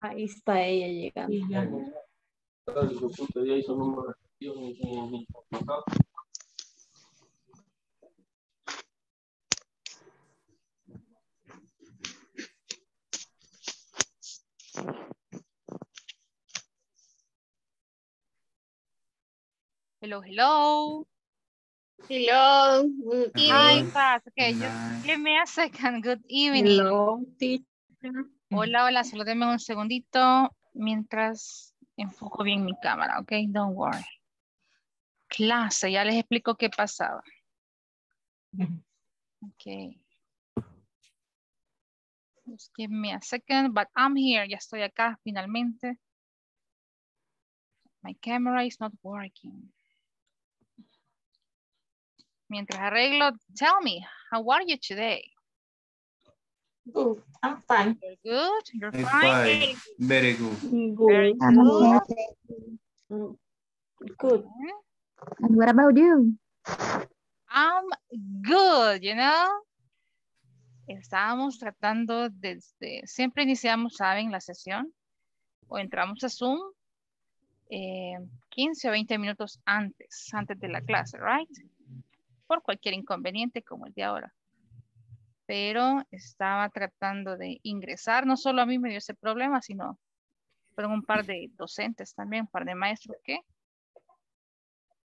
Ahí está ella llegando. Y ya. Hello, hello. Hello. Good Hi, evening. class. Okay, just give me a second. Good evening. Hello, teacher. Hola, hola, solo denme un segundito mientras enfoco bien mi cámara, ok? Don't worry. Clase, ya les explico qué pasaba. Ok. Just give me a second, but I'm here. Ya estoy acá finalmente. My camera is not working. Mientras arreglo, tell me, how are you today? Good. I'm fine. You're good? You're It's fine? fine. Very good. Very Good. good. Mm, Good. And what about you? I'm good, you know. Estábamos tratando desde, siempre iniciamos, saben, la sesión o entramos a Zoom eh, 15 o 20 minutos antes, antes de la clase, right? Por cualquier inconveniente como el de ahora. Pero estaba tratando de ingresar, no solo a mí me dio ese problema, sino fueron un par de docentes también, un par de maestros que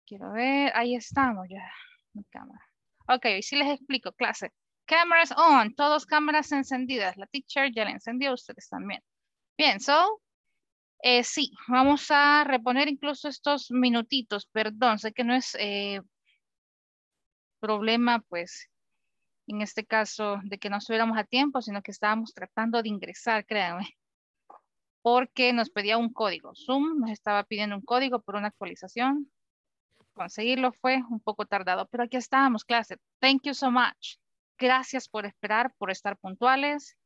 quiero ver, ahí estamos ya, mi cámara. Ok, hoy sí les explico, clase. Cameras on, todos cámaras encendidas. La teacher ya la encendió, ustedes también. Bien, so, eh, sí, vamos a reponer incluso estos minutitos. Perdón, sé que no es eh, problema, pues, en este caso, de que no estuviéramos a tiempo, sino que estábamos tratando de ingresar, créanme. Porque nos pedía un código. Zoom nos estaba pidiendo un código por una actualización. Conseguirlo fue un poco tardado, pero aquí estamos, clase. Thank you so much. Gracias por esperar, por estar puntuales.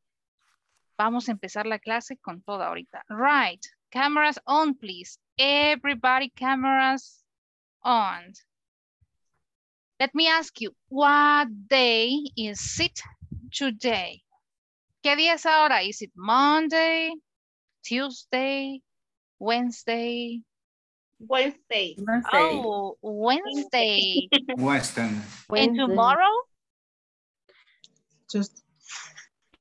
Vamos a empezar la clase con toda ahorita. Right. Cameras on, please. Everybody cameras on. Let me ask you, what day is it today? ¿Qué día es ahora? Is it Monday, Tuesday, Wednesday? Wednesday. Oh, Wednesday. Western. And Wednesday. tomorrow? Just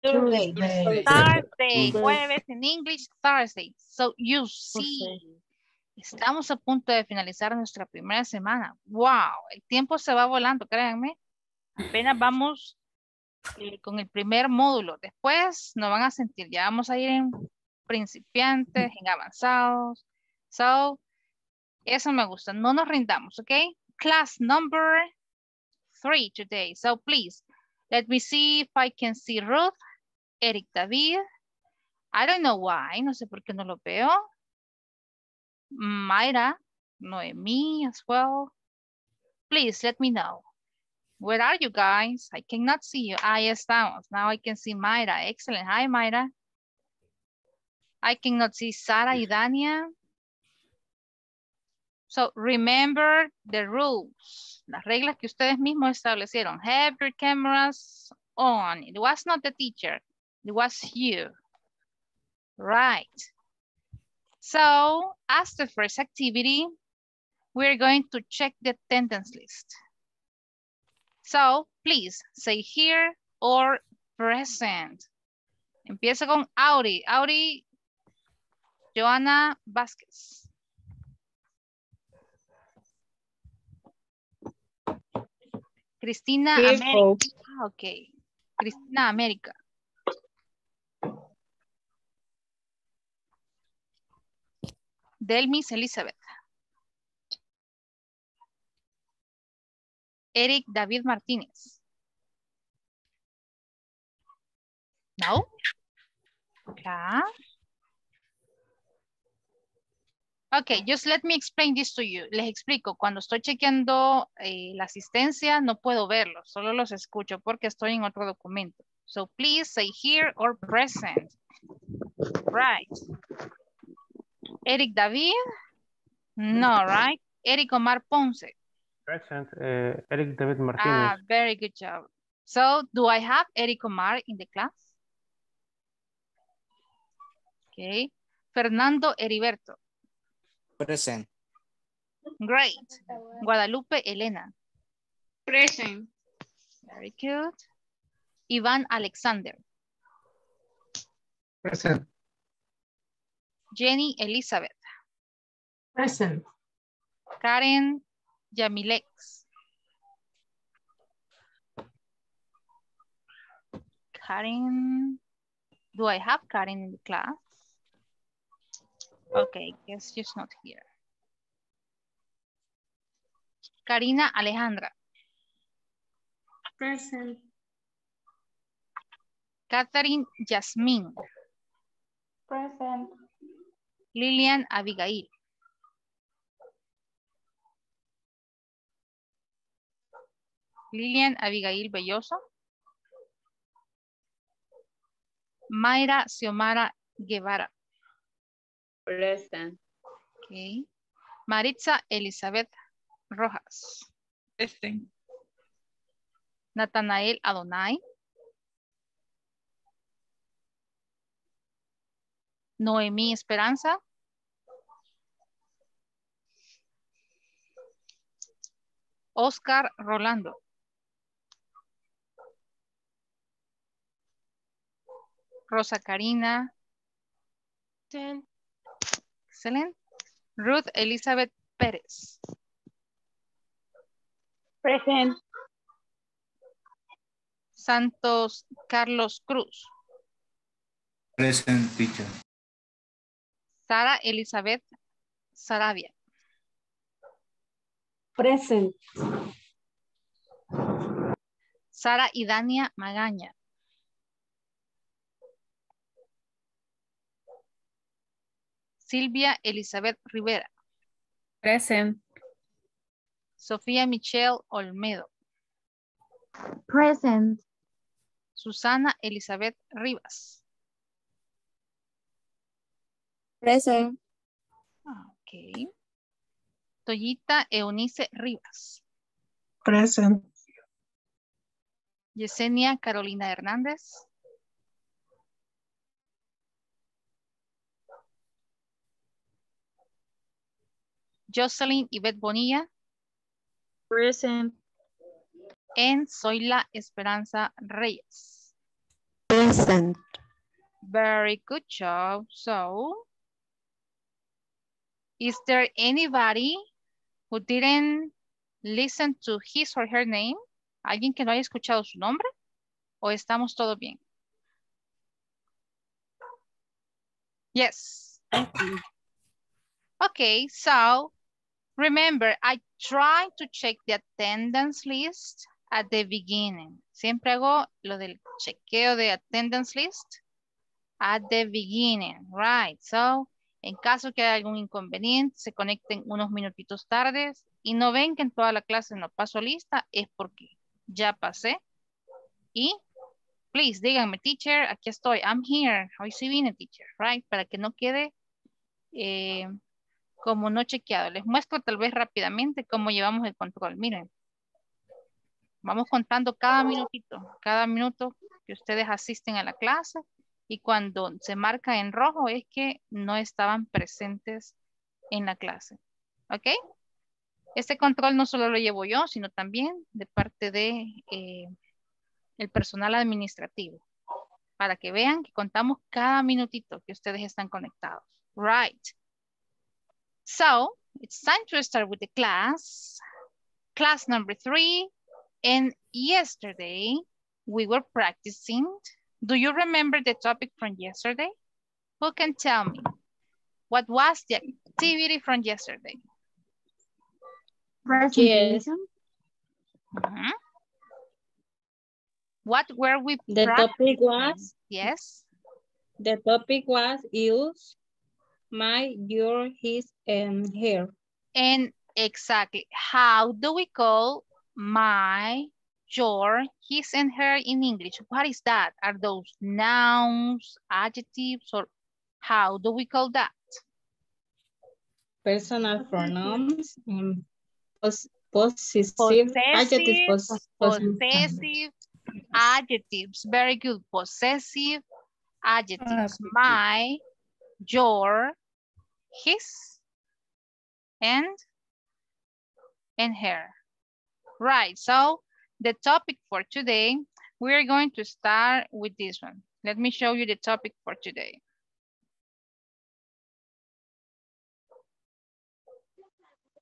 Thursday. Thursday. Thursday, Thursday. jueves in English, Thursday. So you see, estamos a punto de finalizar nuestra primera semana. Wow, el tiempo se va volando, créanme. Apenas vamos eh, con el primer módulo. Después nos van a sentir, ya vamos a ir en principiantes, en avanzados. So, eso me gusta. No nos rindamos, ¿ok? Class number three today. So please, let me see if I can see Ruth. Eric David. I don't know why, no sé por qué no lo veo. Mayra, Noemi as well. Please let me know. Where are you guys? I cannot see you. Ahí estamos. Now I can see Mayra. Excellent. Hi, Mayra. I cannot see Sara y Dania. So remember the rules. Las reglas que ustedes mismos establecieron. Have your cameras on. It was not the teacher. It was you. Right. So as the first activity, we're going to check the attendance list. So please say here or present. Empieza con Auri. Auri, Joana Vázquez. Cristina América. Ah, ok. Cristina América. Delmis Elizabeth. Eric David Martínez. No? Yeah. Ok, just let me explain this to you. Les explico, cuando estoy chequeando eh, la asistencia, no puedo verlos, solo los escucho porque estoy en otro documento. So please say here or present. Right. Eric David? No, right? Eric Omar Ponce. Present, uh, Eric David Martinez. Ah, very good job. So do I have Eric Omar in the class? Okay. Fernando Heriberto. Present. Great. Guadalupe Elena. Present. Very good. Iván Alexander. Present. Jenny Elizabeth. Present. Karen Yamilex. Karen. Do I have Karen in the class? Okay, guess she's not here. Karina Alejandra. Present. Catherine Yasmin. Present. Lilian Abigail. Lilian Abigail Belloso. Mayra Xiomara Guevara. Present. Okay. Maritza Elizabeth Rojas. Present. Natanael Adonai. Noemí Esperanza. Oscar Rolando. Rosa Karina. Excelente. Ruth Elizabeth Pérez. Present. Santos Carlos Cruz. Present teacher. Sara Elizabeth Sarabia. Present. Sara Idania Magaña. Silvia Elizabeth Rivera. Present. Sofía Michelle Olmedo. Present. Susana Elizabeth Rivas. Present. Ok. Toyita Eunice Rivas. Present. Yesenia Carolina Hernández. Jocelyn Yvette Bonilla. Present. And Zoila Esperanza Reyes. Present. Very good job. So, is there anybody who didn't listen to his or her name? ¿Alguien que no haya escuchado su nombre? ¿O estamos todo bien? Yes. Okay, so remember, I try to check the attendance list at the beginning. Siempre hago lo del chequeo de attendance list at the beginning, right? So, en caso que haya algún inconveniente, se conecten unos minutitos tardes y no ven que en toda la clase no paso lista, es porque ya pasé. Y, please, díganme, teacher, aquí estoy, I'm here. Hoy sí vine, teacher, right? Para que no quede eh, como no chequeado. Les muestro tal vez rápidamente cómo llevamos el control. Miren, vamos contando cada minutito, cada minuto que ustedes asisten a la clase y cuando se marca en rojo es que no estaban presentes en la clase. ¿Ok? Este control no solo lo llevo yo, sino también de parte de eh, el personal administrativo. Para que vean que contamos cada minutito que ustedes están conectados. Right. So, it's time to start with the class. Class number three. And yesterday, we were practicing. Do you remember the topic from yesterday? Who can tell me? What was the activity from yesterday? Presentation. Mhm. What were we The topic was, Yes. the topic was use my, your, his, and her. And exactly, how do we call my, your, his, and her in English? What is that? Are those nouns, adjectives, or how do we call that? Personal pronouns, and pos possessive, adjectives, pos possessive. Possessive adjectives. Very good. Possessive adjectives. Ah, My, your, his, and, and her. Right, so the topic for today, we're going to start with this one. Let me show you the topic for today.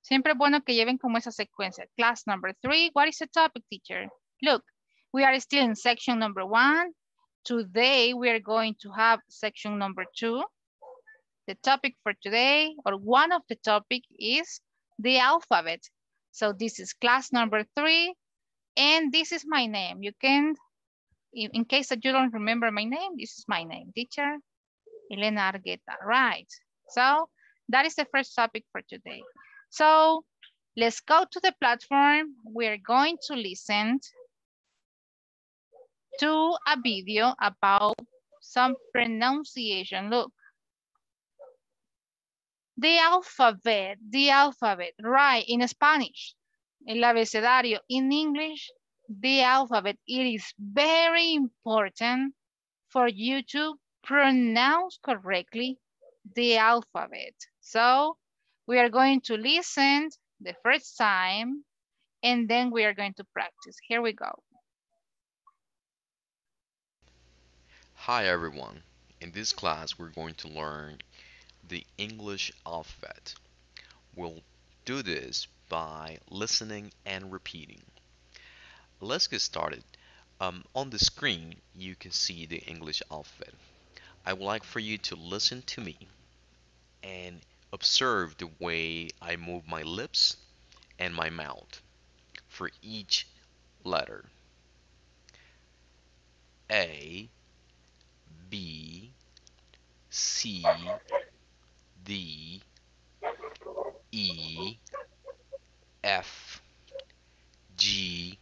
Siempre bueno que lleven como esa secuencia. Class number three, what is the topic, teacher? Look, we are still in section number one. Today, we are going to have section number two. The topic for today, or one of the topic is the alphabet. So this is class number three, and this is my name. You can, in, case that you don't remember my name, this is my name, teacher Elena Argueta, right? So that is the first topic for today. So let's go to the platform. We're going to listen to a video about some pronunciation. Look. The alphabet, the alphabet, right, in Spanish, el abecedario. In English, the alphabet. It is very important for you to pronounce correctly the alphabet. So we are going to listen the first time and then we are going to practice. Here we go. Hi everyone. In this class we're going to learn the English alphabet. We'll do this by listening and repeating. Let's get started. Um, on the screen you can see the English alphabet. I would like for you to listen to me and observe the way I move my lips and my mouth for each letter. A, B, C, D, E, F, G,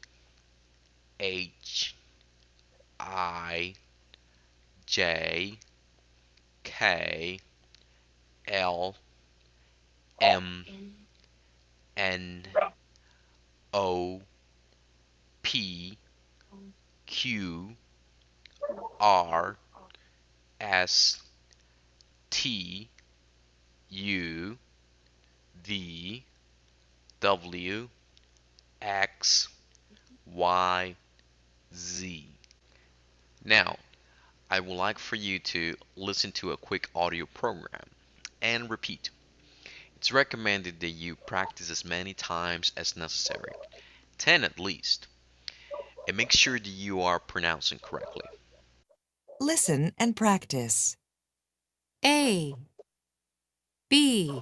H, I, J, K, L, M, N, O, P, Q, R, S, T, U, V, W, X, Y, Z. Now, I would like for you to listen to a quick audio program and repeat. It's recommended that you practice as many times as necessary, 10 at least, and make sure that you are pronouncing correctly. Listen and practice. A B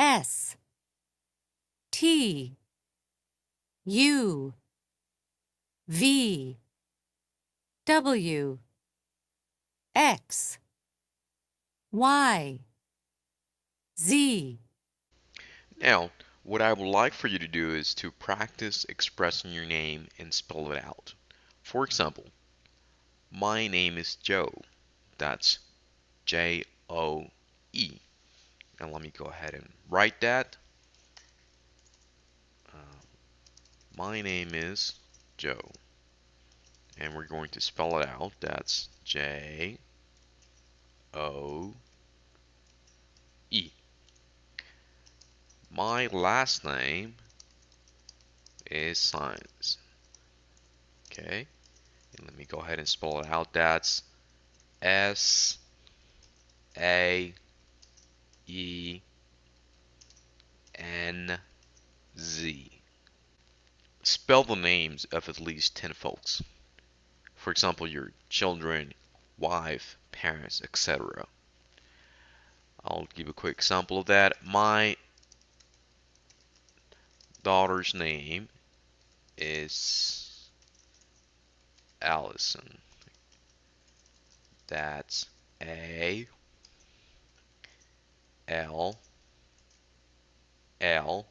S T U V W X Y Z Now, what I would like for you to do is to practice expressing your name and spell it out. For example, my name is Joe. That's J O E. And let me go ahead and write that. Uh, my name is Joe. And we're going to spell it out. That's J O E. My last name is Saenz. Okay. And let me go ahead and spell it out. That's S A E N Z. Spell the names of at least 10 folks. For example, your children, wife, parents, etc. I'll give a quick example of that. My daughter's name is Allison. That's A L L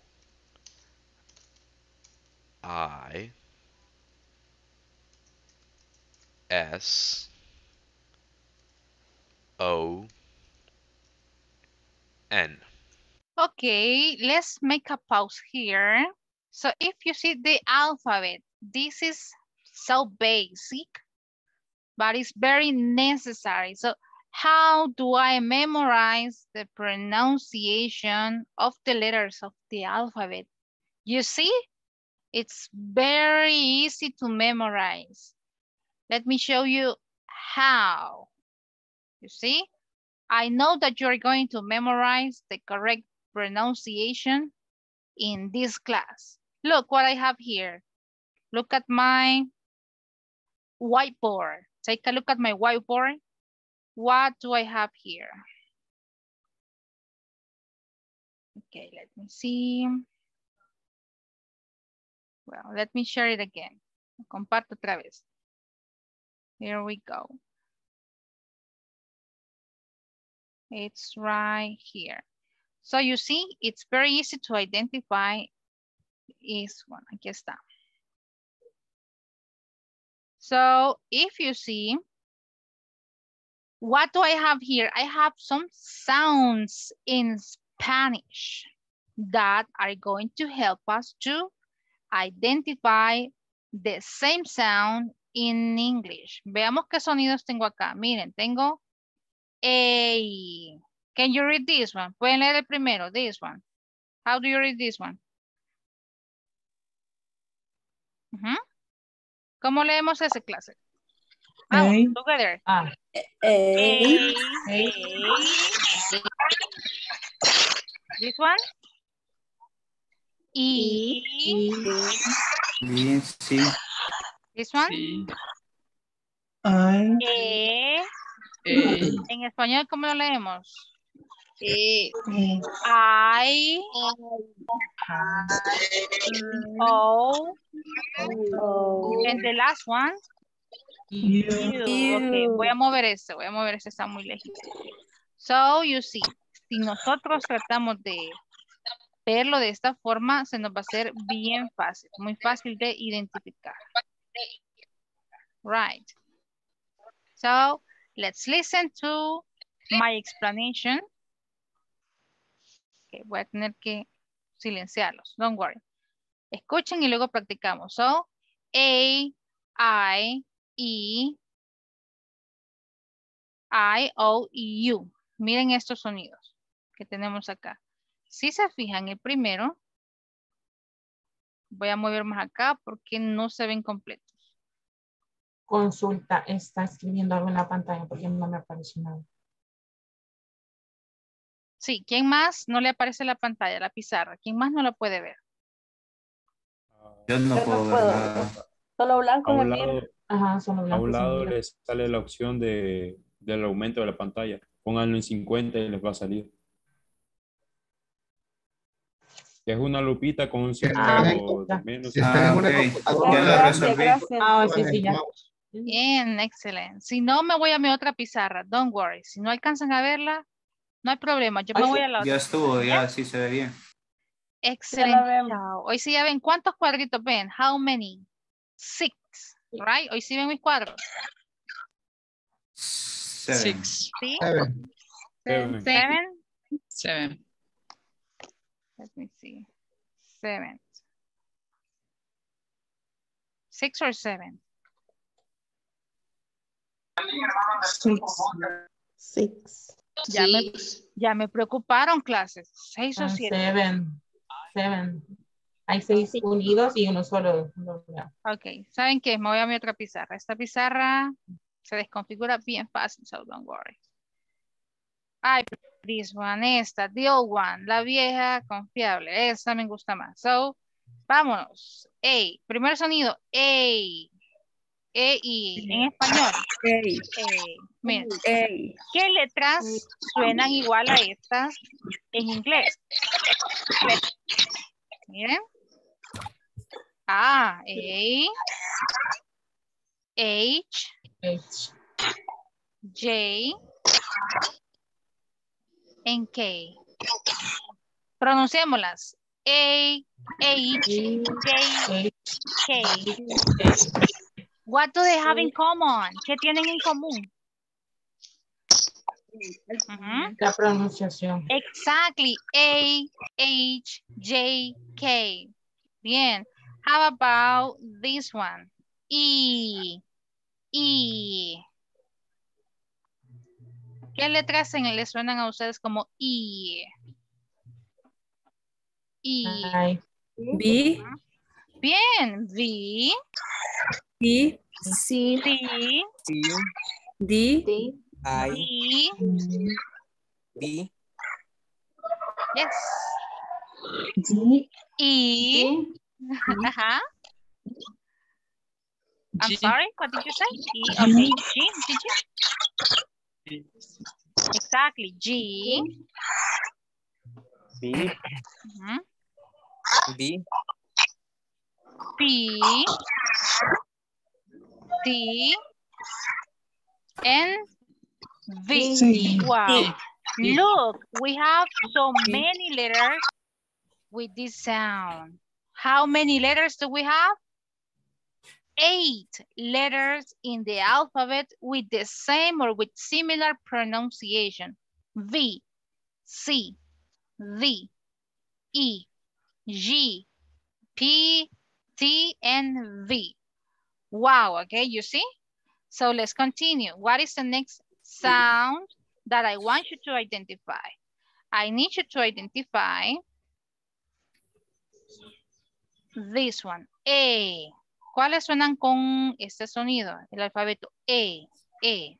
I S O N. Okay, let's make a pause here. So if you see the alphabet, this is so basic, but it's very necessary. So how do I memorize the pronunciation of the letters of the alphabet? You see, it's very easy to memorize. Let me show you how. You see, I know that you're going to memorize the correct pronunciation in this class. Look what I have here. Look at my whiteboard. Take a look at my whiteboard. What do I have here? Okay, let me see. Well, let me share it again. Comparto otra vez. Here we go. It's right here. So you see, it's very easy to identify is one. Aquí está. So if you see, what do I have here? I have some sounds in Spanish that are going to help us to identify the same sound in English. Veamos qué sonidos tengo acá. Miren, tengo A. Can you read this one? Pueden leer el primero, this one. How do you read this one? Uh -huh. ¿Cómo leemos ese clase? Ah, A. together. Ah. A. A. This one? E. Bien, sí. This one? I. E. E. En español, ¿cómo lo leemos? E. E. I. O. And the last one? You. You. Okay, voy a mover este, voy a mover este, está muy lejos. So, you see, si nosotros tratamos de verlo de esta forma, se nos va a hacer bien fácil, muy fácil de identificar. Right. So, let's listen to my explanation. Okay, voy a tener que silenciarlos, don't worry. Escuchen y luego practicamos. So, A, I, E, I, O, y U. Miren estos sonidos que tenemos acá. Si se fijan, el primero, voy a mover más acá porque no se ven completos. Consulta, está escribiendo algo en la pantalla porque no me aparece nada. Sí, ¿quién más no le aparece la pantalla, la pizarra? ¿Quién más no la puede ver? Yo no puedo ver nada. Solo blanco A un lado, Ajá, solo a un lado les sale la opción de, del aumento de la pantalla. Pónganlo en 50 y les va a salir. Es una lupita con un signo Ah, de menos. Ah, ok. Ya lo Gracias, resolví. gracias. Ah, sí, sí, ya. Bien, excelente. Si no, me voy a mi otra pizarra. Don't worry. Si no alcanzan a verla, no hay problema. Yo me voy a la Ya otra. estuvo, ya sí se ve bien. Excelente. Hoy sí ya ven cuántos cuadritos ven. How many? Six. Right? Hoy sí ven mis cuadros. Seven. ¿Sí? Seven. Seven. Seven. Let me see. Seven. Six or seven? Six. Six. Ya me, ya me preocuparon clases. Seis o Ah, siete. Seven. Seven. Hay seis unidos y uno solo. Ok, ¿saben qué? Me voy a mi otra pizarra. Esta pizarra se desconfigura bien fácil, so don't worry. Ay, this one, esta, the old one, la vieja confiable. Esa me gusta más. So, vámonos. A, primer sonido, A. E, I, en español. E. Miren, ¿qué letras suenan igual a estas en inglés? Miren. A, A, H, H. J, and K. Pronunciémoslas. A, H, J, K. What do they have in common? ¿Qué tienen en común? Ujú. La pronunciación. Exactly. A, H, J, K. Bien. How about this one? E. E. ¿Qué letras en- le suenan a ustedes como E? E. Ay. B, Bien. V. C, C. D, D, I. B, Yes. G, E. Ajá. I'm sorry, what did you say? E. Okay, G. Did you? Exactly. G. B, Mhm. B, P, T, and V. Wow. Look, we have so many letters with this sound. How many letters do we have? Eight letters in the alphabet with the same or with similar pronunciation. V, C, D, E, G, P, T, and V. Wow, okay, you see? So let's continue. What is the next sound that I want you to identify? I need you to identify this one, A. ¿Cuáles suenan con este sonido? El alfabeto E, E.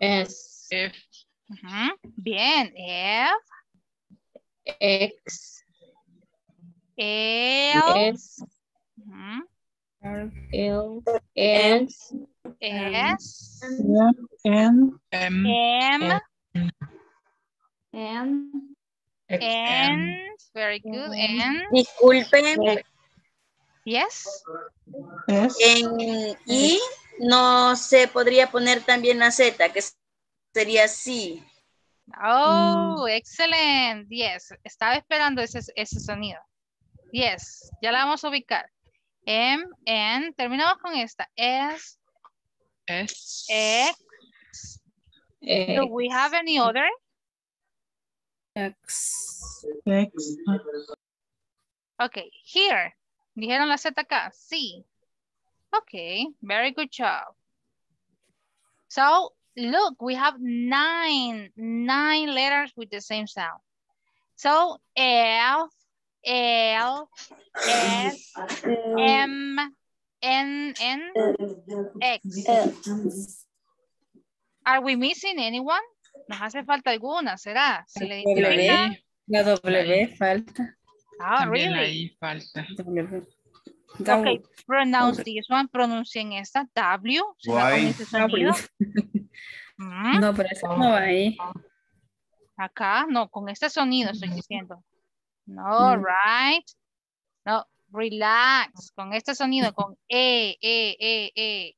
S, Ujú, Bien, F, X, L, S, ujú, L, S, S, M, M, Very good, N, Disculpen, yes, en I no se podría poner también la Z, que sería sí. Oh, excellent. Yes, estaba esperando ese, ese sonido. Yes, ya la vamos a ubicar. M, N, terminamos con esta. S, S, X. Do we have any other? X, Okay, here. Dijeron la Z acá. Sí. Okay, very good job. So, look, we have nine, nine letters with the same sound. So, F, L, S, M, N, N, X. Are we missing anyone? Nos hace falta alguna, ¿será? Si le identifican. W, la W falta. Ah, really? ahí falta. W. Okay, pronounce this one, pronuncien esta, W, ¿será con Guay. ese sonido? Mm, No, pero eso no va ahí. Acá, no, con este sonido estoy diciendo. No, Mm. right. No, relax. Con este sonido, con E, E, E, E.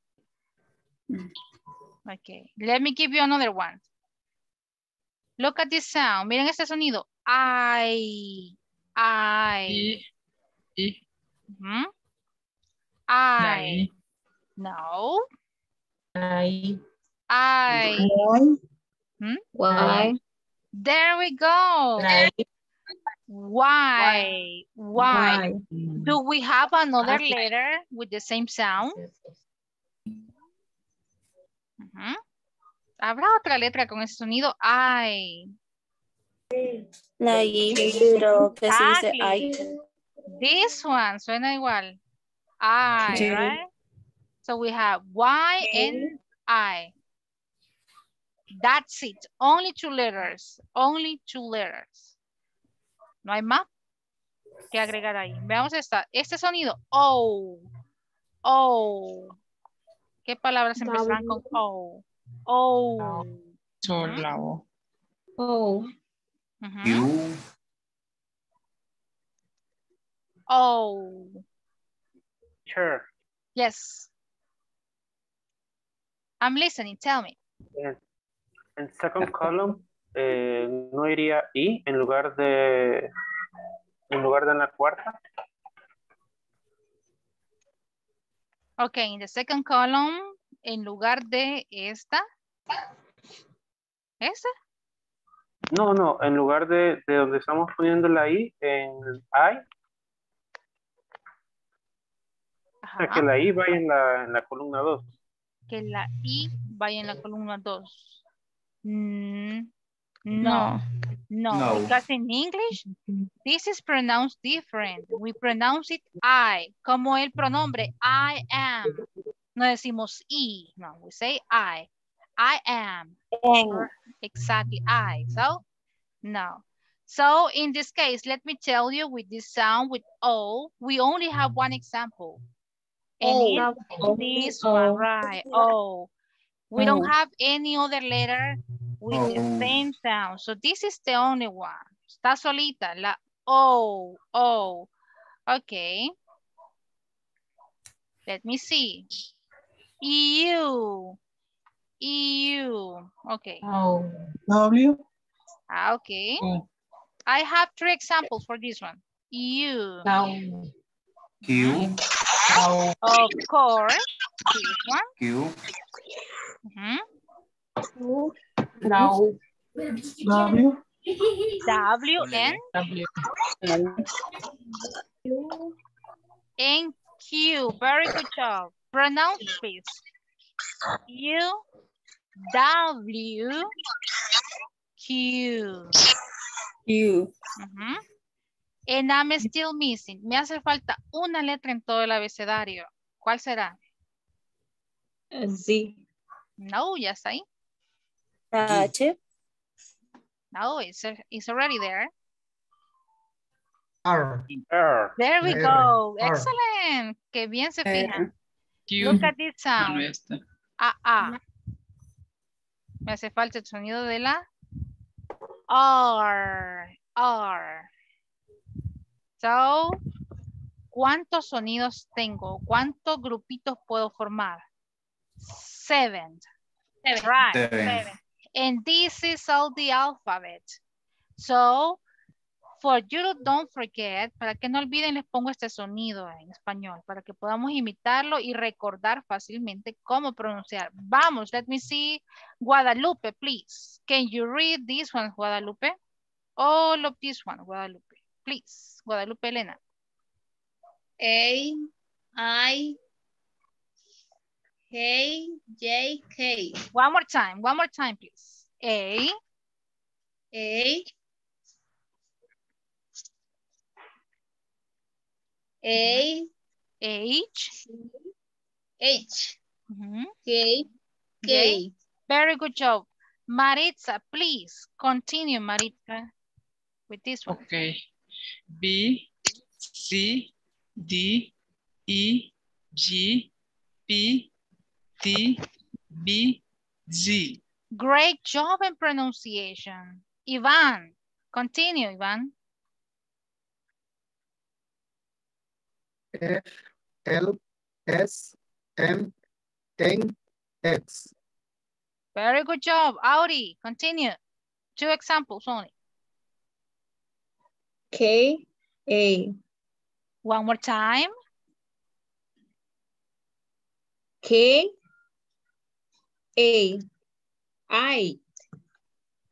Okay, let me give you another one. Look at this sound. Miren este sonido. I, I. Y, Ujú. la I. I, No. I, I. Hmm? Y, There we go. I, Why? Why? Y. Do we have another letter with the same sound? ¿Habrá otra letra con ese sonido? I. la I, pero que se dice I. This one suena igual. I, right? So we have Y and I. That's it. Only two letters. Only two letters. No hay más que agregar ahí. Veamos esta. Este sonido. O. O. ¿Qué palabras empezarán con O? O. sola O. O, Ujú. U, O. Sure. Yes. I'm listening. Tell me. And, and second column, eh, no iría I en lugar de en lugar de en la cuarta. Ok, in the second column, en lugar de esta. ¿Esa? No, no, en lugar de, de donde estamos poniendo la I en I, o sea, que la I vaya en la, en la columna 2. Que la I vaya en la columna 2. Mm, No. no. No, No. because in English, this is pronounced different. We pronounce it I, como el pronombre I am. No decimos I, no, we say I. I am. Or Exactly, I. So, no. So, in this case, let me tell you with this sound, with O, we only have one example. And O. it's this O. one, right, O. We don't have any other letter with the same sound. So, this is the only one. Está solita, la O, O. Okay. Let me see. EU. EU. Okay. Oh. W. Ah, okay. I have three examples for this one. EU. No. Q, No. Of course. This one. Q. No. W. W and, W. and Q. Very good job. Pronounce please. U W Q. You. Ujú. And I'm still missing. Me hace falta una letra en todo el abecedario. ¿Cuál será? Z. No, ya está ahí. H. No, it's, it's already there. R. R. There we R, go. R. Excellent. Que bien se fijan. Q. Look at this sound. A, A. Me hace falta el sonido de la R. R. So, ¿cuántos sonidos tengo? ¿Cuántos grupitos puedo formar? Seven. Right. Seven. seven. And this is all the alphabet. So, for you don't forget, para que no olviden, les pongo este sonido en español, para que podamos imitarlo y recordar fácilmente cómo pronunciar. Vamos, let me see. Guadalupe, please. Can you read this one, Guadalupe? All of this one, Guadalupe. Please, Guadalupe Elena. A, I, K, J, K. One more time, one more time, please. A, A, A, H, H, mhm, K, J. K. Very good job. Maritza, please continue, Maritza, with this one. Okay. B, C, D, E, G, P, T, B, Z. Great job in pronunciation. Ivan, continue, Ivan. F, L, S, M, N, X. Very good job. Auri, continue. Two examples only. K. A. One more time. K. A. I.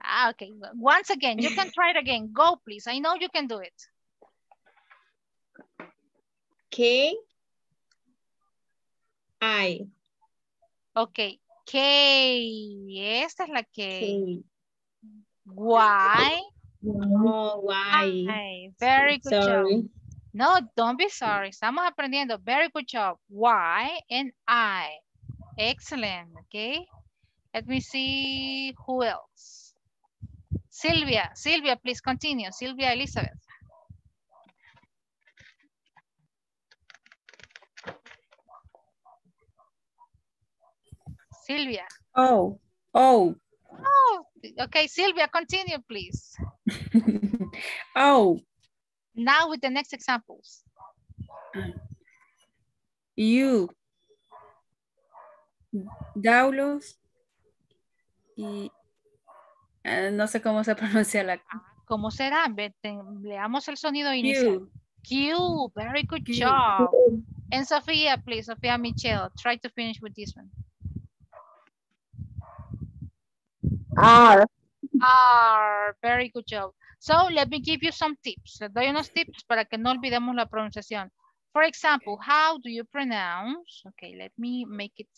Ah, okay. Once again, you can try it again. Go, please. I know you can do it. K. I. Okay. K. Esta es la K. No, why? I. Very good Sorry. job. No, don't be sorry. Estamos aprendiendo. Very good job. Y and I. Excellent. Okay. Let me see who else. Sylvia. Sylvia, please continue. Sylvia Elizabeth. Sylvia. Oh. Oh. Oh, okay. Sylvia, continue, please. Oh. Now with the next examples. You. Daulos. Y Eh, no sé cómo se pronuncia la ¿Cómo será? Leamos el sonido inicial. Q. Very good job. And Sophia, please, Sophia Michelle, try to finish with this one. R. R. Very good job. So let me give you some tips. Les doy unos tips para que no olvidemos la pronunciación. For example, how do you pronounce? Okay, let me make it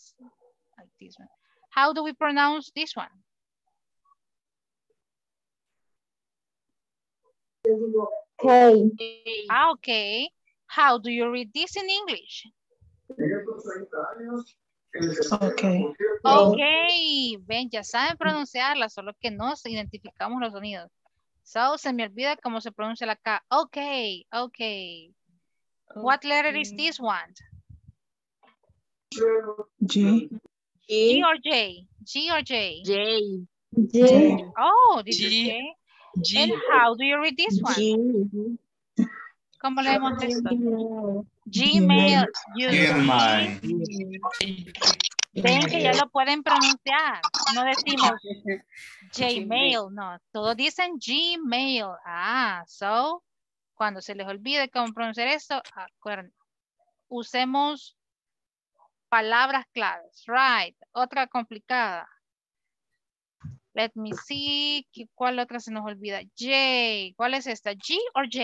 like this one. How do we pronounce this one? Okay. Ah, okay. How do you read this in English? Okay. Ok, ven, ya saben pronunciarla, solo que no identificamos los sonidos. So, se me olvida cómo se pronuncia la K. Ok, ok. What letter is this one? G. G or J? G or J? J. J. Oh, you G. say? G. And how do you read this one? G. ¿Cómo leemos esto? Gmail. Gmail. Ven que ya lo pueden pronunciar. No decimos Gmail, no. Todos dicen Gmail. Ah, so, cuando se les olvide cómo pronunciar esto, acuérdense. Usemos palabras claves. Right. Otra complicada. Let me see. ¿qué- ¿Cuál otra se nos olvida? J. ¿Cuál es esta? ¿G or J?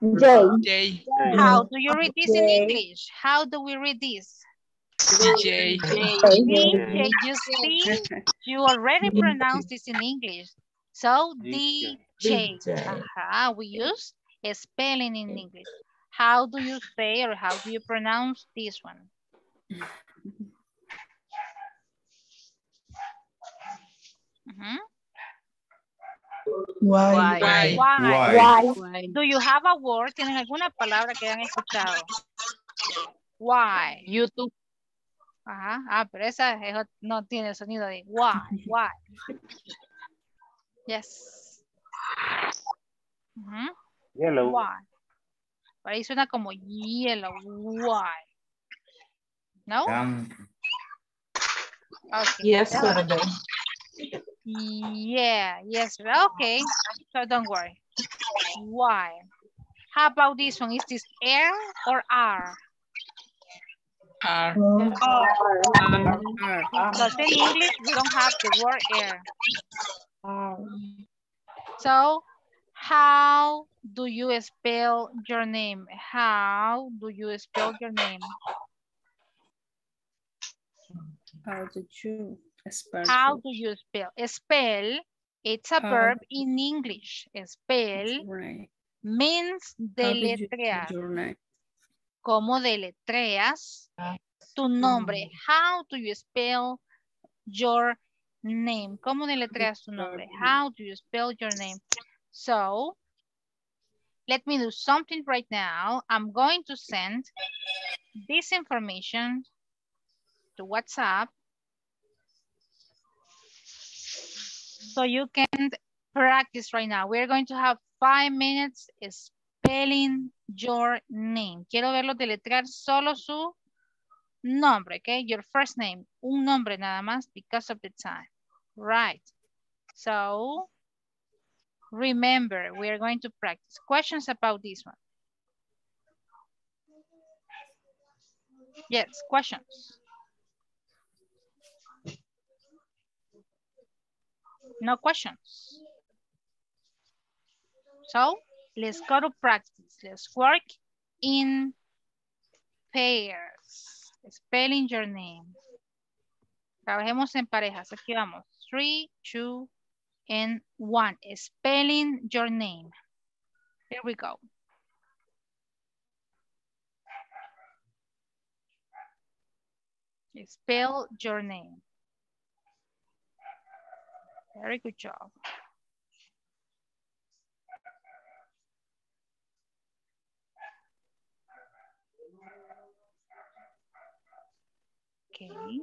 J. J. How do you read this in English? How do we read this? DJ. DJ, you see, you already pronounced this in English. So DJ. Ajá, we use spelling in English. How do you say or how do you pronounce this one? Ujú. Mm-hmm. Why? Why? Why? Why? Do you have a word? ¿Tienen alguna palabra que han escuchado? Why? YouTube. Ajá, ah, pero esa es no tiene sonido de why, why. Yes. Ujú, Yellow. Why. Por ahí suena como yellow, why. ¿No? Um, Okay. Yesterday. Yeah, yes, okay. So don't worry. Why? How about this one? Is this air or R? R. Because in English, we don't have the word air. So, how do you spell your name? How do you spell your name? How did you spell How do you spell? Spell, it's a How- verb in English. Spell Right. means How did you spell deletrear. your ¿Cómo deletreas tu mm. nombre? How do you spell your name? ¿Cómo deletreas tu nombre? How do you spell your name? So, let me do something right now. I'm going to send this information to WhatsApp so you can practice right now. We're going to have five minutes spelling your name. Quiero verlo deletrear solo su nombre, okay? Your first name, un nombre nada más because of the time. Right. So, remember, we are going to practice. Questions about this one? Yes, questions. No questions. So, let's go to practice. Let's work in pairs. Spelling your name. Trabajemos en parejas. Aquí vamos. Three, two, and one. Spelling your name. Here we go. Spell your name. Very good job. Okay.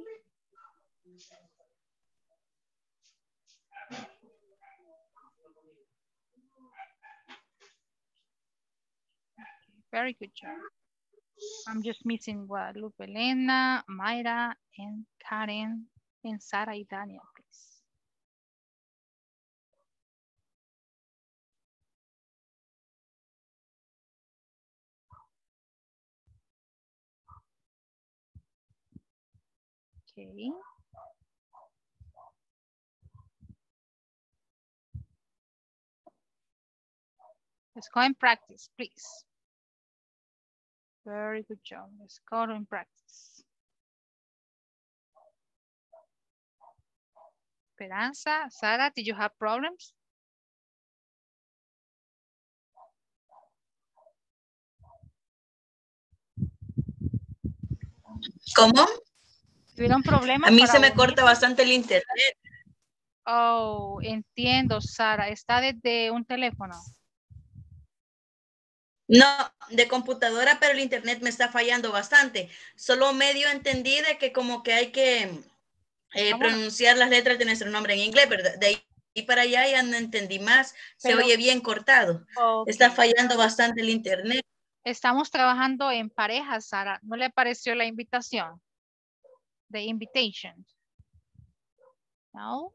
Very good job. I'm just missing Guadalupe Elena, Mayra, and Karen, and Sara and Daniel, Okay. Let's go and practice, please. Very good job. Let's go and practice. Esperanza, Sara, did you have problems? ¿Cómo? ¿Tuvieron problemas? A mí se me unir? corta bastante el internet. Oh, entiendo, Sara. ¿Está desde un teléfono? No, de computadora, pero el internet me está fallando bastante. Solo medio entendí de que como que hay que eh, pronunciar las letras de nuestro nombre en inglés, ¿verdad? De ahí para allá ya no entendí más. Se Pero- oye bien cortado. Está fallando bastante el internet. Estamos trabajando en parejas, Sara. ¿No le pareció la invitación? The invitation. No.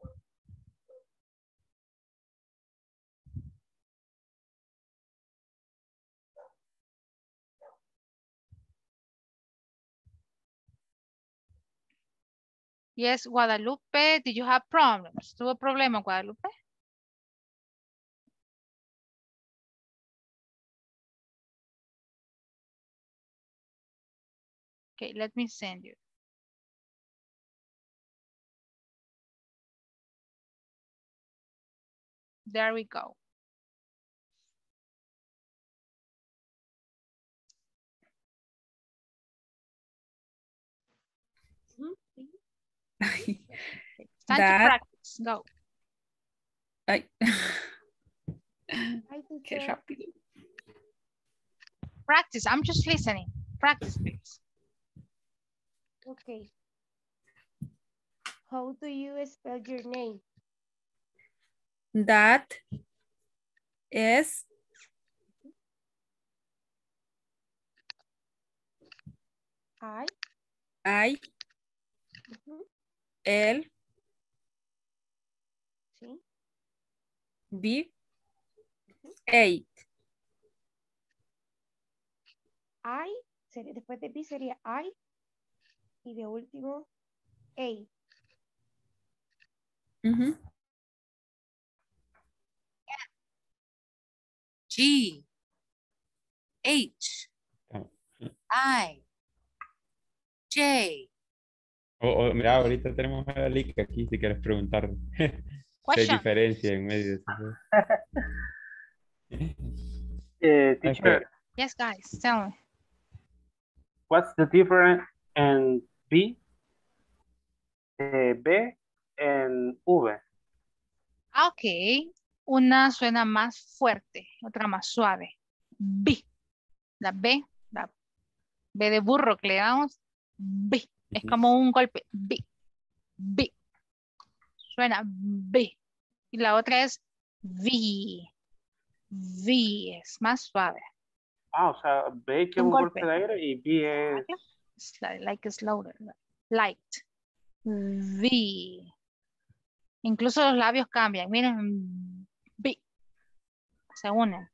Yes, Guadalupe, did you have problems? ¿Tuvo problema, Guadalupe? Okay, let me send you. There we go. It's time to practice. Go. Ay. Qué rápido. Practice. I'm just listening. Practice, please. Okay. How do you spell your name? That is I. I Ujú, L Sí. B eight. I. sería- después de B sería I. Y de último, A. Ujú. G H I J O, o, mira, ahorita tenemos a Lick aquí si quieres preguntar. ¿Qué diferencia en medio de? Eh, teacher, Yes, guys, tell me. what's the difference in B, eh, B, and V? Ah, Ok. Una suena más fuerte, otra más suave. B. La B, la B de burro que le damos. B. Es como un golpe. B. B. Suena B. Y la otra es V. V es más suave. Ah, o sea, B que es Un un golpe. golpe. de aire y B es... Like, like slower, light. V. Incluso los labios cambian. Miren. Se unen.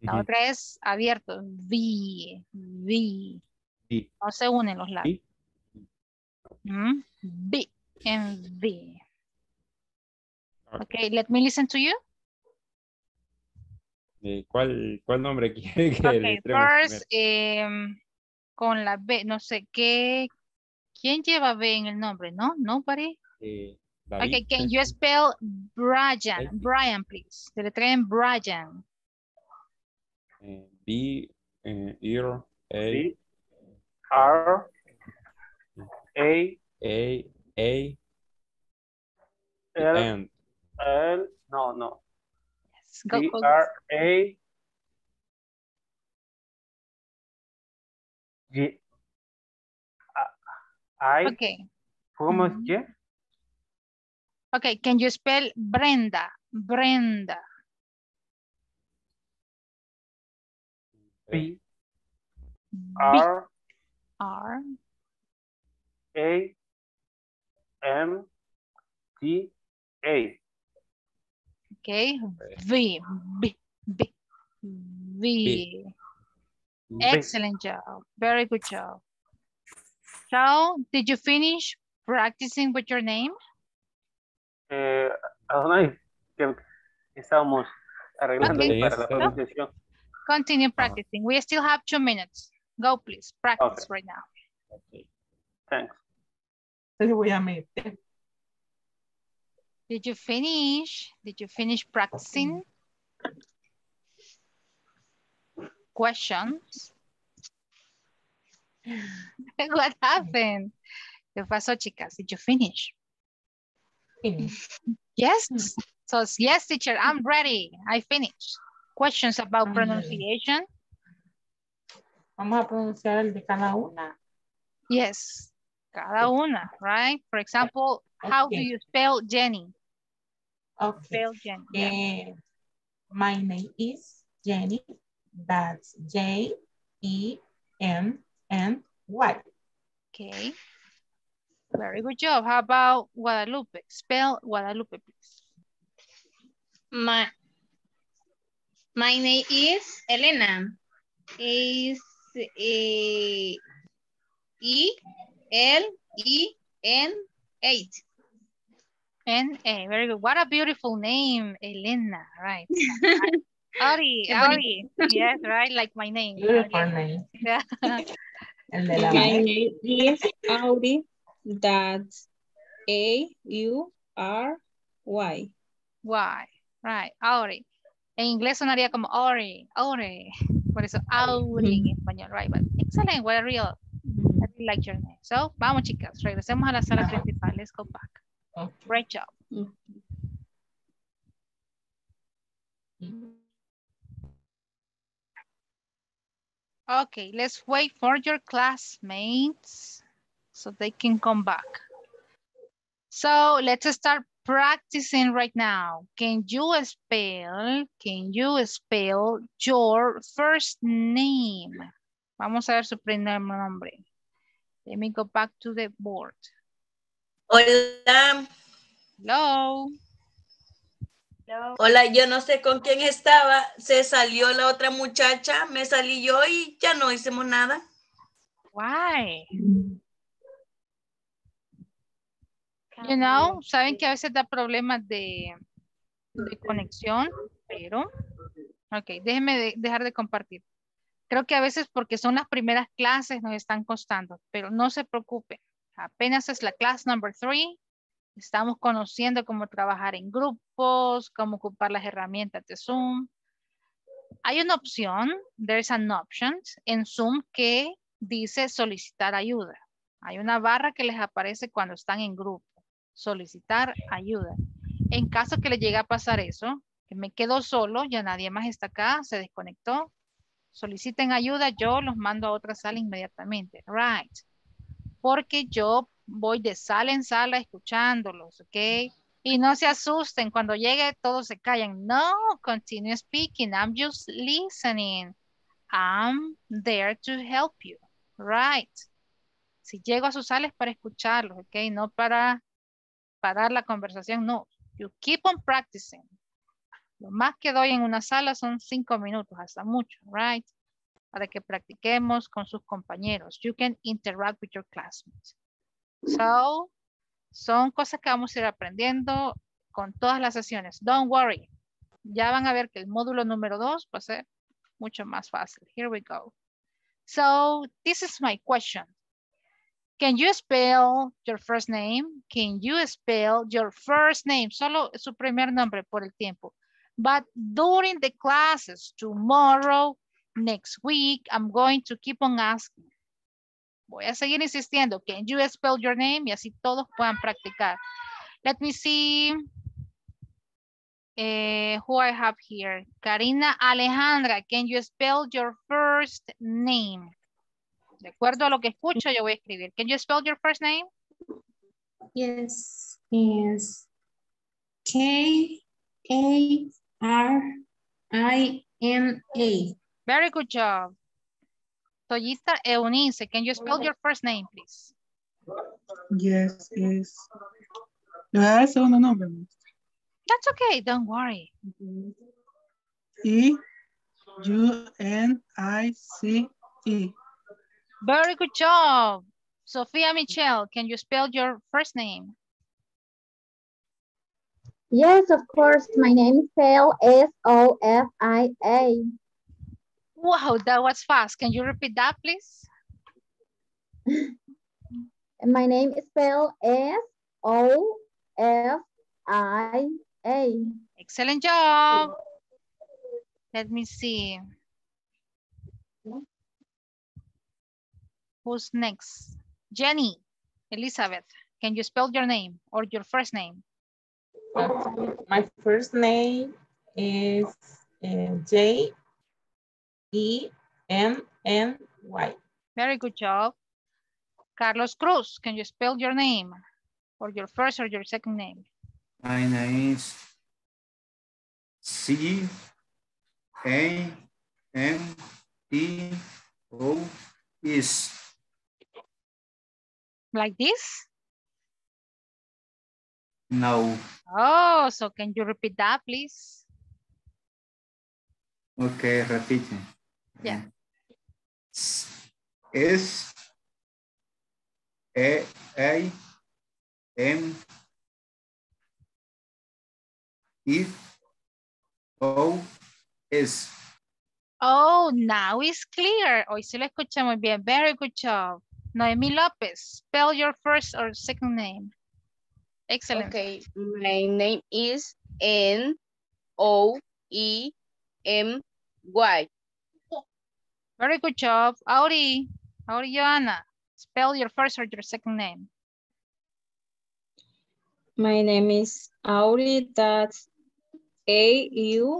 La otra es abierto. V. V. Sí. No se unen los labios. Sí. Mm, B and V. Okay, let me listen to you. Eh, ¿Cuál, ¿Cuál nombre quiere que Okay, first, em, con la B, no sé qué. ¿Quién lleva B en el nombre? ¿No? Nobody. Eh, David. Okay, can you spell Brian? Brian, please. Deletrean Brian. Eh, B, eh, R, A, B, R, A, A, A, L, and. L, no, no. Yes, Go, B, R, A, G, I, Okay. ¿cómo es Ujú. Y? Okay, can you spell Brenda? Brenda. B, B R, R A, M, T, A. Okay, V, B, B, V. Excellent job. Very good job. Ciao, did you finish practicing with your name? Eh, Adonai, que estábamos arreglando para la pronunciación. Continue practicing. We still have two minutes. Go, please. Practice right now. Thanks. A meter. Did you finish? Did you finish practicing? Questions? what happened? ¿Qué pasó, chicas? Did you finish? Yes. So yes, teacher, I'm ready. I finished. Questions about pronunciation? Vamos a pronunciar el de cada una. Yes, cada una, right? For example, how do you spell Jenny? Okay. Spell Jenny. yeah. Eh, my name is Jenny. That's J E N N Y. Okay. Very good job. How about Guadalupe? Spell Guadalupe, please. My, my name is Elena. Is eh, E L E N eight. N-A, very good. What a beautiful name, Elena, right? Ari, Qué Ari, yes, right, like my name. Beautiful Ari. name. Yeah. El de la My name is Auri. That's A U R Y. Why? Right, Auri. En inglés sonaría como Auri, Auri. Por eso Auri en español, right? But excellent, what a real. I really like your name. So, vamos chicas, regresemos a la sala principal. Let's go back. Great job. Okay, let's wait for your classmates so they can come back. So let's start practicing right now. Can you spell, can you spell your first name? Vamos a ver su primer nombre. Let me go back to the board. Hola. Hello. Hola, yo no sé con quién estaba. Se salió la otra muchacha, me salí yo y ya no hicimos nada. Why? You know, saben que a veces da problemas de, conexión, pero, ok, déjenme de- dejar de compartir. Creo que a veces porque son las primeras clases nos están costando, pero no se preocupen. Apenas es la clase number three. Estamos conociendo cómo trabajar en grupos, cómo ocupar las herramientas de Zoom. Hay una opción, there's an option en Zoom que dice solicitar ayuda. Hay una barra que les aparece cuando están en grupo. Solicitar ayuda. En caso que le llegue a pasar eso, que me quedo solo, ya nadie más está acá, se desconectó. Soliciten ayuda, yo los mando a otra sala inmediatamente. Right. Porque yo voy de sala en sala escuchándolos, ¿ok? Y no se asusten, cuando llegue todos se callan. No, continue speaking, I'm just listening. I'm there to help you. Right. Si llego a sus salas para escucharlos, ¿ok? No para parar la conversación, no. You keep on practicing. Lo más que doy en una sala son cinco minutos, hasta mucho, right? Para que practiquemos con sus compañeros. You can interact with your classmates. So, son cosas que vamos a ir aprendiendo con todas las sesiones. Don't worry. Ya van a ver que el módulo número dos va a ser mucho más fácil. Here we go. So, this is my question. Can you spell your first name? Can you spell your first name? Solo su primer nombre por el tiempo. But during the classes, tomorrow, next week, I'm going to keep on asking. Voy a seguir insistiendo. Can you spell your name? Y así todos puedan practicar. Let me see. eh, who I have here. Karina Alejandra, can you spell your first name? De acuerdo a lo que escucho, yo voy a escribir. Can you spell your first name? Yes, yes. K A R I N A. Very good job. Toyita Eunice, can you spell your first name, please? Yes, yes. ¿Le voy a dar el segundo nombre? That's okay, don't worry. E U N I C E. Very good job. Sophia Michelle, can you spell your first name? Yes, of course. My name is spelled S-O-F-I-A. Wow, that was fast. Can you repeat that, please? My name is spelled S-O-F-I-A. Excellent job. Let me see. Who's next? Jenny, Elizabeth, can you spell your name or your first name? My first name is uh, J E M N Y. Very good job. Carlos Cruz, can you spell your name or your first or your second name? My name is C A M P O S. Like this? No. Oh, so can you repeat that, please? Okay, repeat. Yeah. S A A M E O S. Oh, now it's clear. Hoy sí lo escuché muy bien. Very good job. Noemi Lopez, spell your first or second name. Excellent. Okay, my name is N O E M Y. Very good job. Auri, Auri Joanna, spell your first or your second name. My name is Auri, that's A-U-R-Y.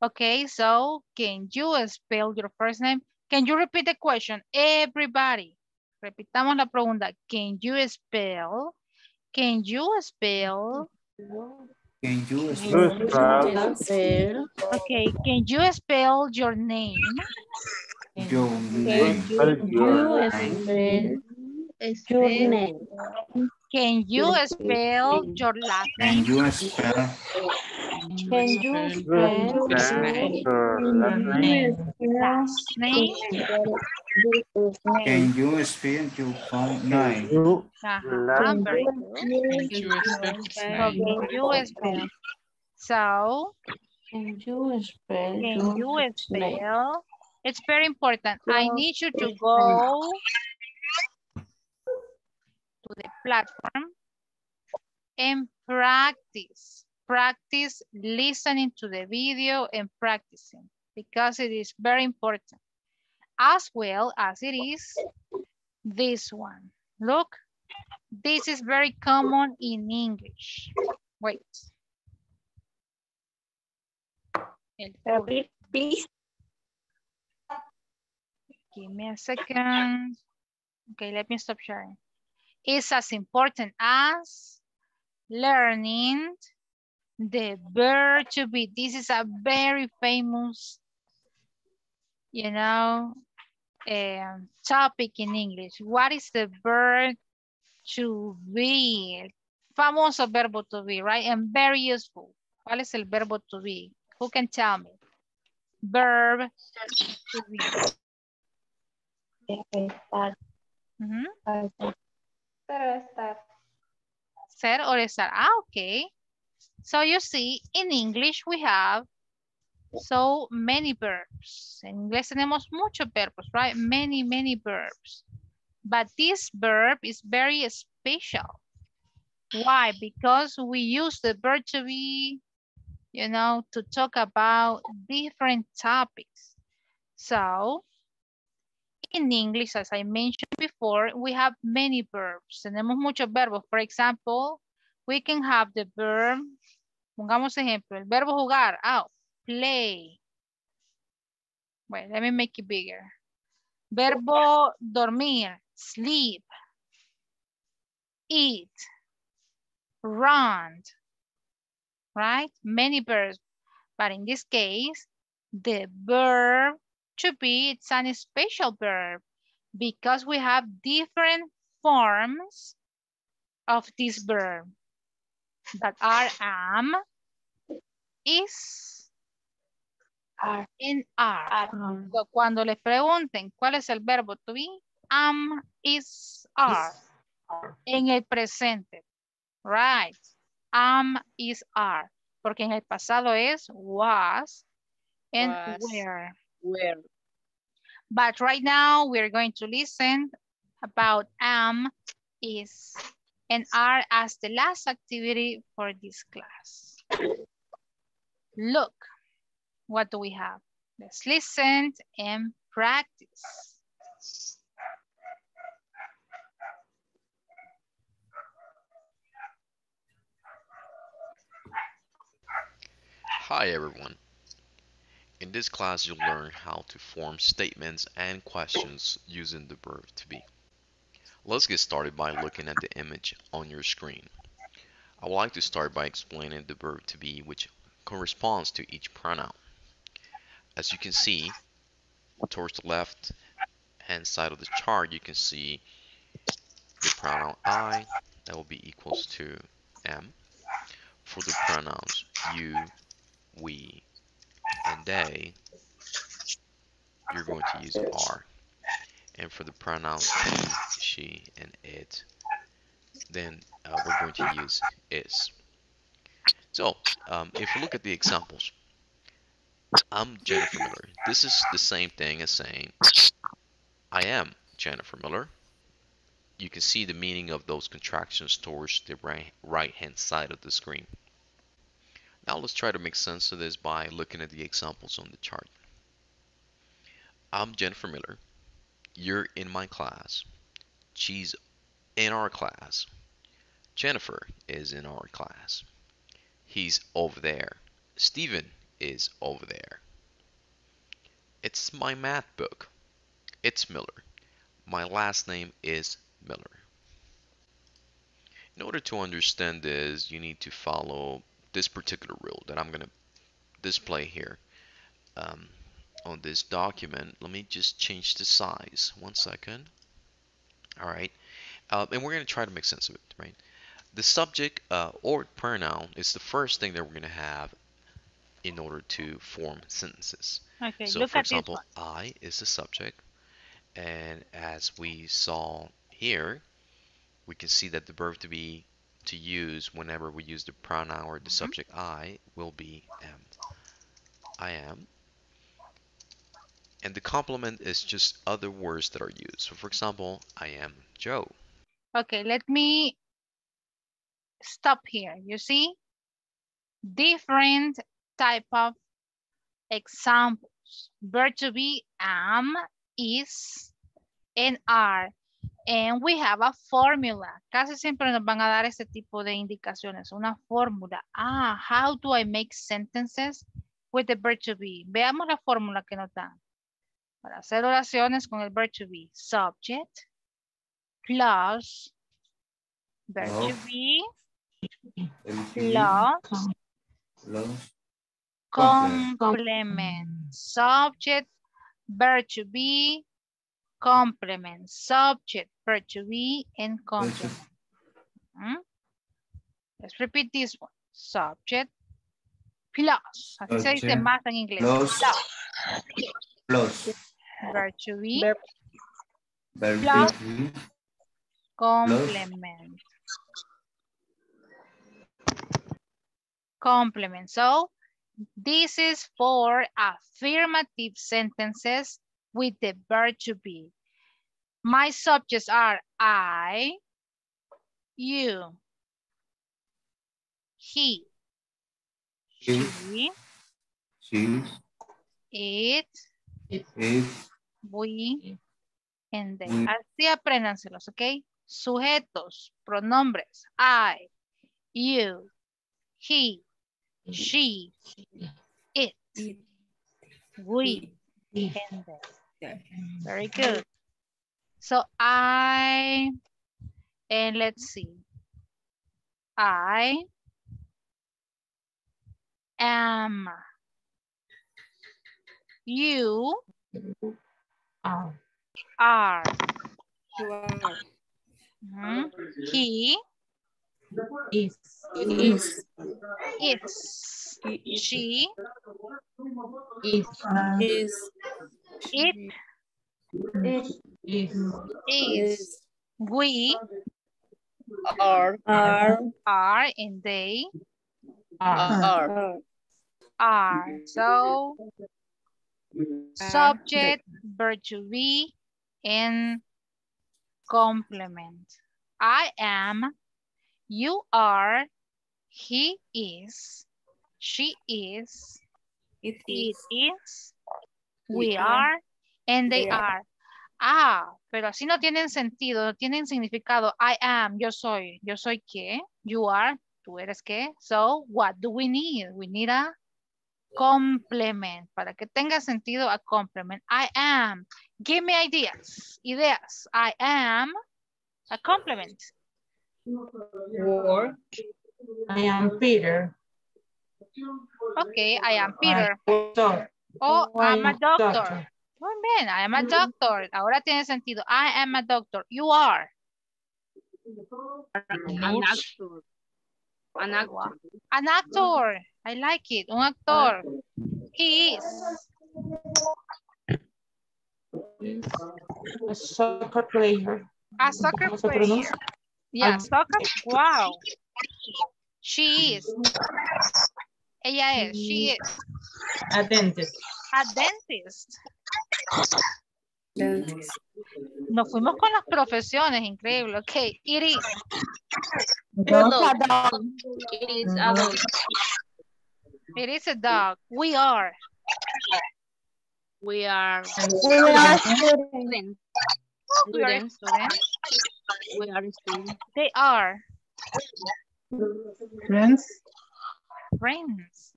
Okay, so can you spell your first name? Can you repeat the question? Everybody. Repitamos la pregunta. Can you spell? Can you spell? Can you spell? spell Okay, can you spell your name? your name? You spell your name. Can you spell your last Can name? you spell Can you spell Last? Can you spell your phone name? Ajá, very good. You spell. So, Can you spell can you name? spell? It's very important. I need you to go to the platform and practice. Practice listening to the video and practicing because it is very important. As well as it is this one. Look, this is very common in English. Wait. Please. Give me a second. Okay, let me stop sharing. It's as important as learning the verb to be. This is a very famous, you know, um, topic in English. What is the verb to be? Famoso verbo to be, right? And very useful. ¿Cuál es el verbo to be? Who can tell me? Verb to be. Ujú. Pero estar. Ser or estar. Ah, okay. So you see, in English we have so many verbs. En inglés tenemos muchos verbos, right? Many, many verbs. But this verb is very special. Why? Because we use the verb to be, you know, to talk about different topics. So, in English, as I mentioned before, we have many verbs. Tenemos muchos verbos. For example, we can have the verb, pongamos ejemplo, el verbo jugar, out, play. Wait, let me make it bigger. Verbo dormir, sleep, eat, run, right? Many verbs. But in this case, the verb to be, it's an special verb because we have different forms of this verb that are am, is, En are. So, Cuando les pregunten cuál es el verbo to be, am, is, are. En el presente. Right. Am, is, are. Porque en el pasado es was and Was. were. Where? But right now we're going to listen about am, is, and are as the last activity for this class. Look, what do we have? Let's listen and practice. Hi everyone. In this class you'll learn how to form statements and questions using the verb to be. Let's get started by looking at the image on your screen. I would like to start by explaining the verb to be which corresponds to each pronoun. As you can see, towards the left hand side of the chart you can see the pronoun I that will be equals to am. For the pronouns you, we, and they, you're going to use R. And for the pronouns she, and it, then uh, we're going to use is. So, um, if you look at the examples, I'm Jennifer Miller. This is the same thing as saying, I am Jennifer Miller. You can see the meaning of those contractions towards the right, right hand side of the screen. Now let's try to make sense of this by looking at the examples on the chart. I'm Jennifer Miller. You're in my class. She's in our class. Jennifer is in our class. He's over there. Stephen is over there. It's my math book. It's Miller. My last name is Miller. In order to understand this, you need to follow this particular rule that I'm going to display here um, on this document. Let me just change the size. One second. All right. Uh, and we're going to try to make sense of it, right? The subject uh, or pronoun is the first thing that we're going to have in order to form sentences. Okay, so, look for at example. I is the subject. And as we saw here, we can see that the verb to be to use whenever we use the pronoun or the subject I will be am. I am. And the complement is just other words that are used. So for example, I am Joe. Okay, let me stop here. You see? Different type of examples. Verb to be am, is, and are. And we have a formula. Casi siempre nos van a dar este tipo de indicaciones. Una fórmula. Ah, how do I make sentences with the verb to be? Veamos la fórmula que nos dan. Para hacer oraciones con el verb to be. Subject plus verb to be Plus. complement. Subject, verb to be, complement. Subject, verb to be, and complement. Hmm? Let's repeat this one. Subject, plus. Así se dice más en inglés. plus. To be, Verb Plus. to be. complement. Complement. So, this is for affirmative sentences with the verb to be. My subjects are I, you, he, He, she, she, it, it, we, and they. We. Así apréndanselos, ¿ok? Sujetos, pronombres, I, you, he, she, it, we, and they. Very good. So I, and let's see. I am. You are. are. You are. Mhm. He Is. Is. It's. She. Is. Is. It. Is. Is. We. Are. Are. Are. And they. Are. Are. So. Subject, verb to be, and complement. I am, you are, he is, she is, It it is. we We are, are, and they are. Ah, pero así no tienen sentido, no tienen significado. I am, yo soy. Yo soy qué? You are, tú eres qué. So, what do we need? We need a complement. Para que tenga sentido, a complement. I am. Give me ideas. Ideas. I am a complement. Work. I am Peter. Okay, I am Peter. Doctor. Oh, I'm a doctor. doctor. Muy bien, I am a doctor. Ahora tiene sentido. I am a doctor. You are. An actor. An actor. An actor. I like it. Un actor. He is. A soccer player. A soccer ¿Cómo se player. Yeah, Ah. soccer. Wow. She is. Ella es. She is. A dentist. A dentist. Nos fuimos con las profesiones. Increíble. Ok. It is. Dog. It is a dog. It is a dog. We are. We are We are students. We are students. We are students. They are Friends. friends.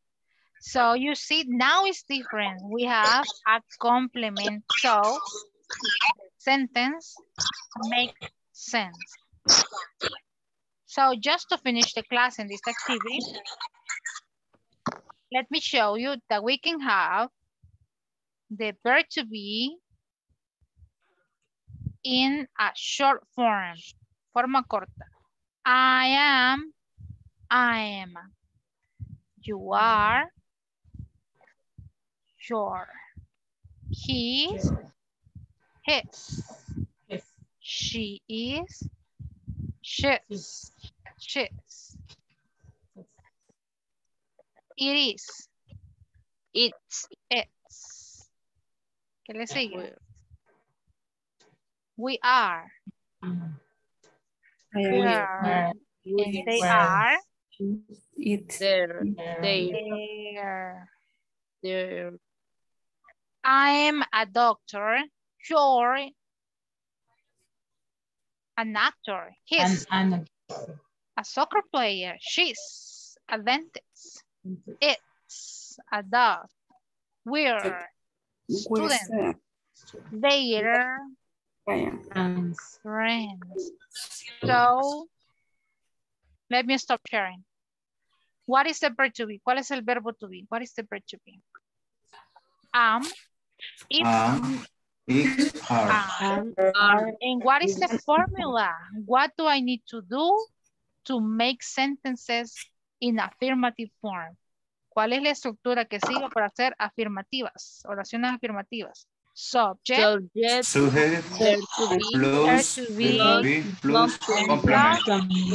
So you see, now it's different. We have a complement. So sentence make sense. So just to finish the class in this activity, let me show you that we can have the verb to be in a short form, forma corta. I am, I am. You are, your. He, his. His. She is, she's, she's. It is, It's. it's. ¿Qué le sigue? We are, I we are, We and they are, It. There. They. there. There. I'm a doctor. You're an actor. He's And, and a soccer player. She's a dentist. It's a dog. We're students. the- They're I friends. So, let me stop sharing. What is the verb to be? ¿Cuál es el verbo to be? What is the verb to be? Am, are. are. Are. And what is the formula? What do I need to do to make sentences in affirmative form? ¿Cuál es la estructura que sigo para hacer afirmativas, oraciones afirmativas? Subject, Subject. To be. plus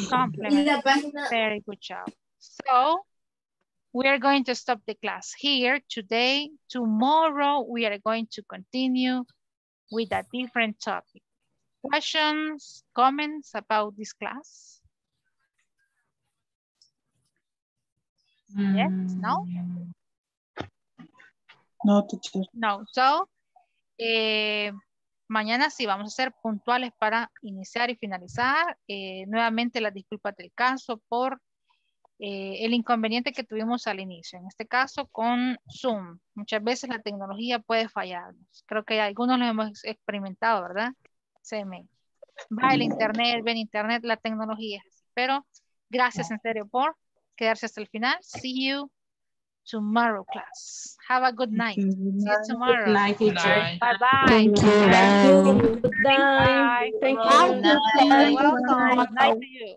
complement. Very good job. So, we are going to stop the class here today. Tomorrow, we are going to continue with a different topic. Questions, comments about this class? Yes, no? No, teacher. No, so, eh, mañana sí vamos a ser puntuales para iniciar y finalizar. Eh, nuevamente las disculpas del caso por eh, el inconveniente que tuvimos al inicio. En este caso con Zoom. Muchas veces la tecnología puede fallarnos. Creo que algunos lo hemos experimentado, ¿verdad? Se me va el internet, ven internet, la tecnología. Pero gracias en serio por quedarse hasta el final. See you tomorrow, class. Have a good night. See you tomorrow. Good night, teacher. Bye. Bye bye. Thank you. Bye. Bye. Thank Bye. you. Welcome. Good night to you.